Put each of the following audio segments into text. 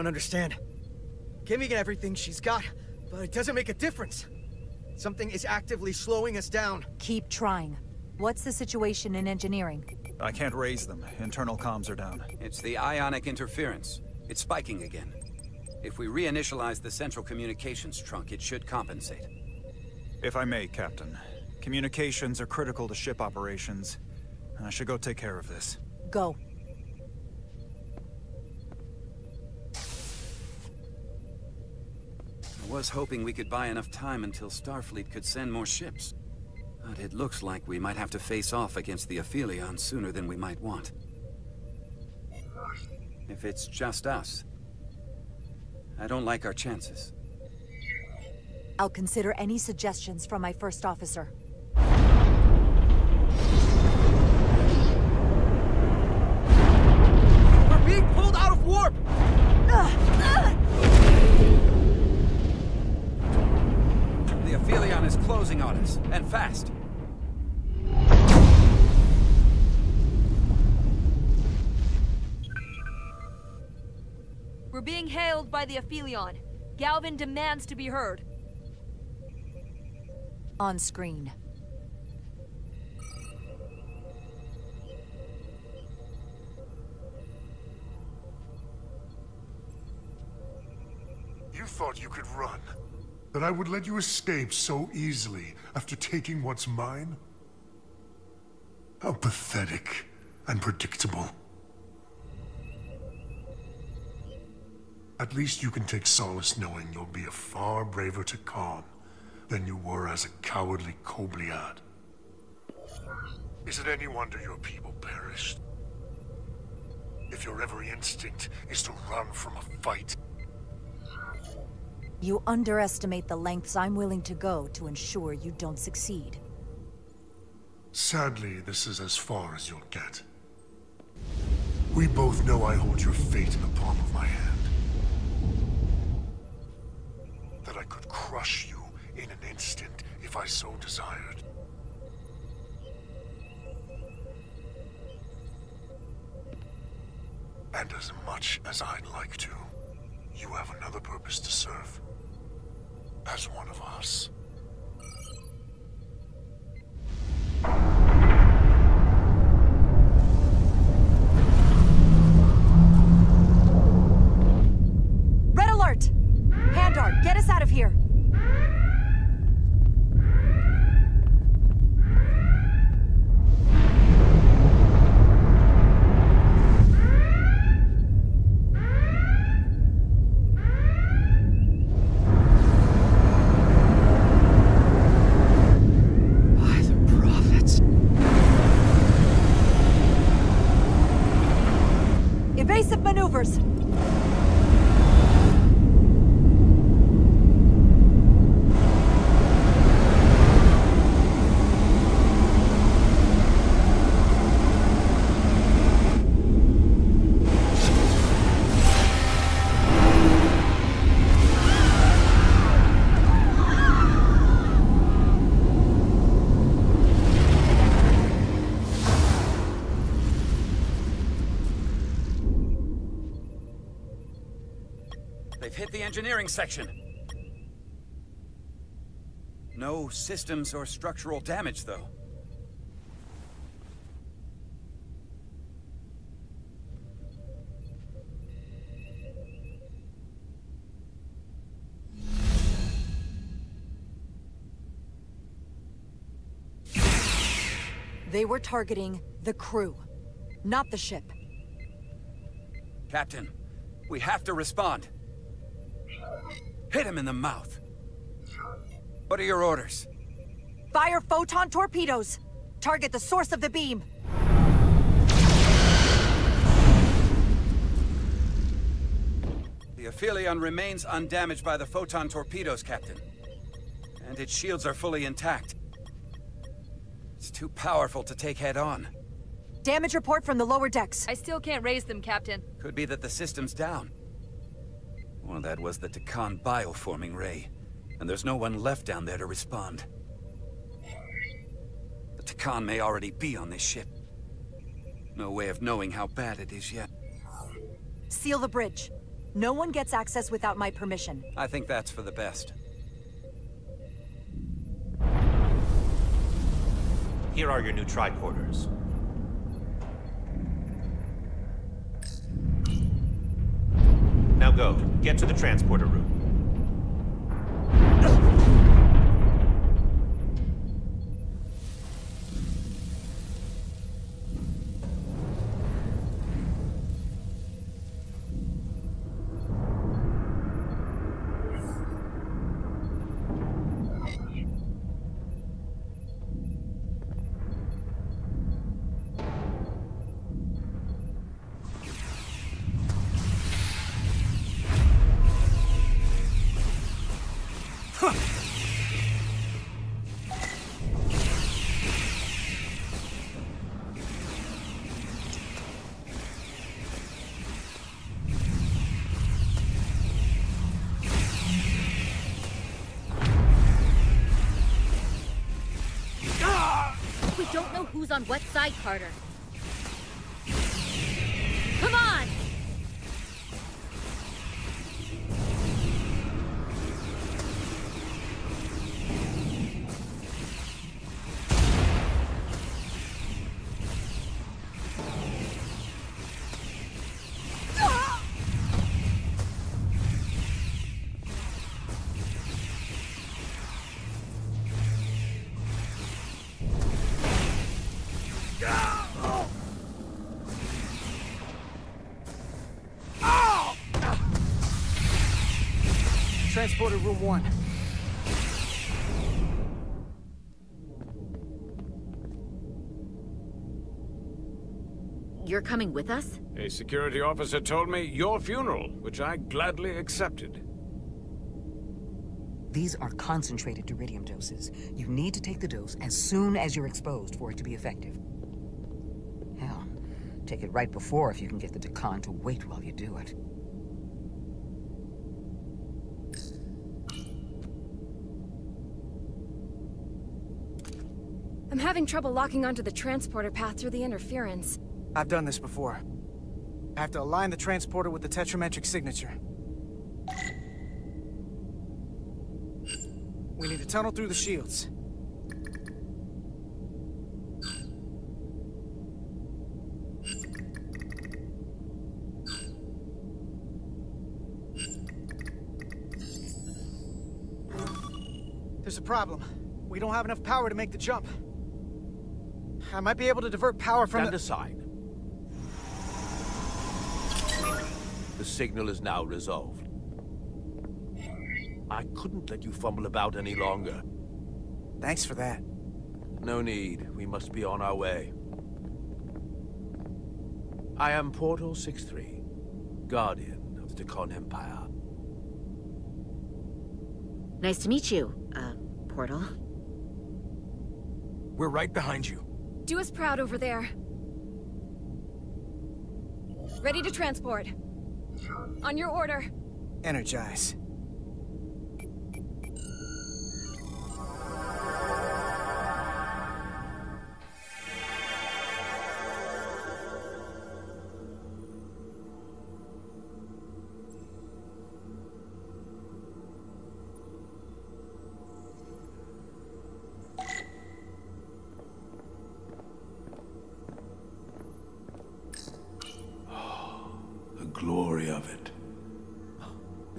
don't understand. Giving everything she's got, but it doesn't make a difference. Something is actively slowing us down. Keep trying. What's the situation in engineering? I can't raise them. Internal comms are down. It's the ionic interference. It's spiking again. If we reinitialize the central communications trunk, it should compensate. If I may, Captain. Communications are critical to ship operations. And I should go take care of this. Go. Was hoping we could buy enough time until Starfleet could send more ships. But it looks like we might have to face off against the Aphelion sooner than we might want. If it's just us, I don't like our chances. I'll consider any suggestions from my first officer. We're being pulled out of warp! The Aphelion is closing on us, and fast. We're being hailed by the Aphelion. Galvin demands to be heard. On screen. You thought you could run? That I would let you escape so easily after taking what's mine? How pathetic and predictable. At least you can take solace knowing you'll be a far braver Tkon than you were as a cowardly Kobliad. Is it any wonder your people perished? If your every instinct is to run from a fight, You underestimate the lengths I'm willing to go to ensure you don't succeed. Sadly, this is as far as you'll get. We both know I hold your fate in the palm of my hand. That I could crush you in an instant if I so desired. And as much as I'd like to, you have another purpose to serve. As one of us. They've hit the engineering section. No systems or structural damage, though. They were targeting the crew, not the ship. Captain, we have to respond. Hit him in the mouth. What are your orders? Fire photon torpedoes! Target the source of the beam! The Aphelion remains undamaged by the photon torpedoes, Captain. And its shields are fully intact. It's too powerful to take head on. Damage report from the lower decks. I still can't raise them, Captain. Could be that the system's down. Or that was the Tkon bioforming ray. And there's no one left down there to respond. The Tkon may already be on this ship. No way of knowing how bad it is yet. Seal the bridge. No one gets access without my permission. I think that's for the best. Here are your new tricorders. Now go. Get to the transporter room. Don't know who's on what side, Carter. Transporter room one. You're coming with us? A security officer told me your funeral, which I gladly accepted. These are concentrated duridium doses. You need to take the dose as soon as you're exposed for it to be effective. Hell, take it right before if you can get the Decon to wait while you do it. Having trouble locking onto the transporter path through the interference. I've done this before. I have to align the transporter with the tetrametric signature. We need to tunnel through the shields. There's a problem. We don't have enough power to make the jump. I might be able to divert power from Stand the- aside. The signal is now resolved. I couldn't let you fumble about any longer. Thanks for that. No need. We must be on our way. I am Portal 6-3, Guardian of the Tkon Empire. Nice to meet you, uh, Portal. We're right behind you. Do us proud over there. Ready to transport. On your order. Energize.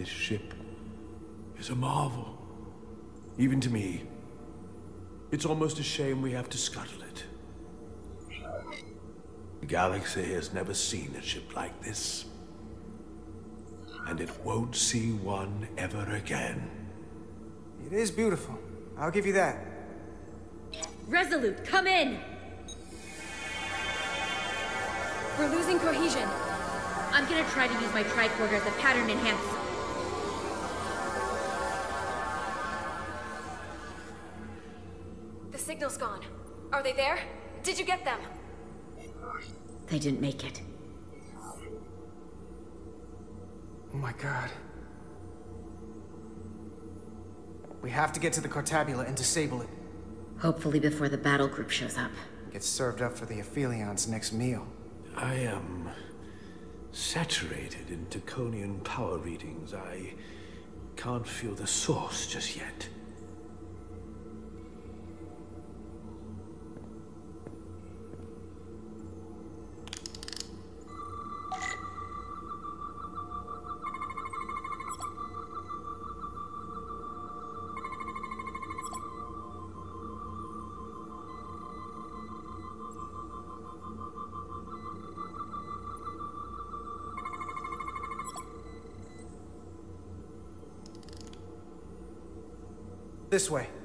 This ship is a marvel. Even to me. It's almost a shame we have to scuttle it. The galaxy has never seen a ship like this. And it won't see one ever again. It is beautiful. I'll give you that. Resolute, come in! We're losing cohesion. I'm gonna try to use my tricorder as a pattern enhance. Signal's gone. Are they there? Did you get them? They didn't make it. Oh my god. We have to get to the Cartabula and disable it. Hopefully before the battle group shows up. Get served up for the Aphelion's next meal. I am saturated in Taconian power readings. I can't feel the source just yet. This way.